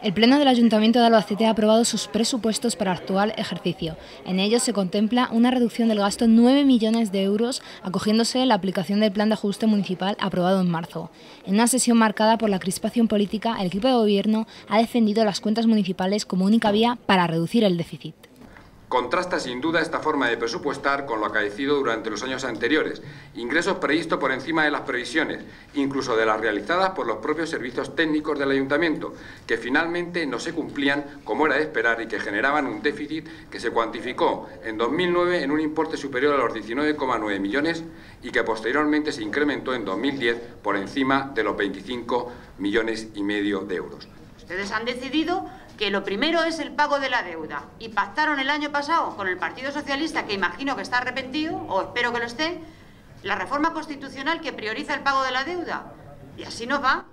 El Pleno del Ayuntamiento de Albacete ha aprobado sus presupuestos para el actual ejercicio. En ellos se contempla una reducción del gasto en 9 millones de euros, acogiéndose la aplicación del Plan de Ajuste Municipal aprobado en marzo. En una sesión marcada por la crispación política, el equipo de gobierno ha defendido las cuentas municipales como única vía para reducir el déficit. Contrasta sin duda esta forma de presupuestar con lo acaecido durante los años anteriores, ingresos previstos por encima de las previsiones, incluso de las realizadas por los propios servicios técnicos del Ayuntamiento, que finalmente no se cumplían como era de esperar y que generaban un déficit que se cuantificó en 2009 en un importe superior a los 19,9 millones y que posteriormente se incrementó en 2010 por encima de los 25 millones y medio de euros. Ustedes han decidido que lo primero es el pago de la deuda y pactaron el año pasado con el Partido Socialista, que imagino que está arrepentido, o espero que lo esté, la reforma constitucional que prioriza el pago de la deuda. Y así nos va.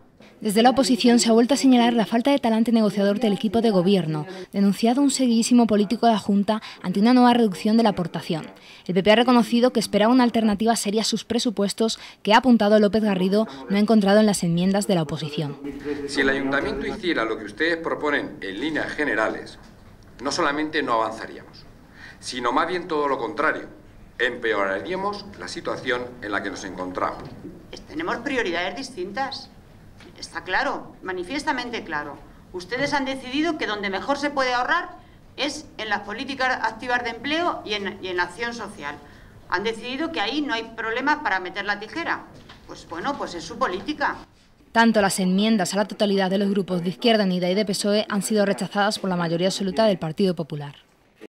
Desde la oposición se ha vuelto a señalar la falta de talante negociador del equipo de gobierno, denunciado un seguidísimo político de la Junta ante una nueva reducción de la aportación. El PP ha reconocido que esperaba una alternativa seria a sus presupuestos que ha apuntado López Garrido no ha encontrado en las enmiendas de la oposición. Si el ayuntamiento hiciera lo que ustedes proponen en líneas generales, no solamente no avanzaríamos, sino más bien todo lo contrario, empeoraríamos la situación en la que nos encontramos. Tenemos prioridades distintas. Está claro, manifiestamente claro. Ustedes han decidido que donde mejor se puede ahorrar es en las políticas activas de empleo y en, y en acción social. Han decidido que ahí no hay problema para meter la tijera. Pues bueno, pues es su política. Tanto las enmiendas a la totalidad de los grupos de Izquierda Unida y de PSOE han sido rechazadas por la mayoría absoluta del Partido Popular.